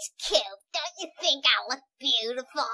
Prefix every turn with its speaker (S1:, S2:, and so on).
S1: Miss Cute, don't you think I look beautiful?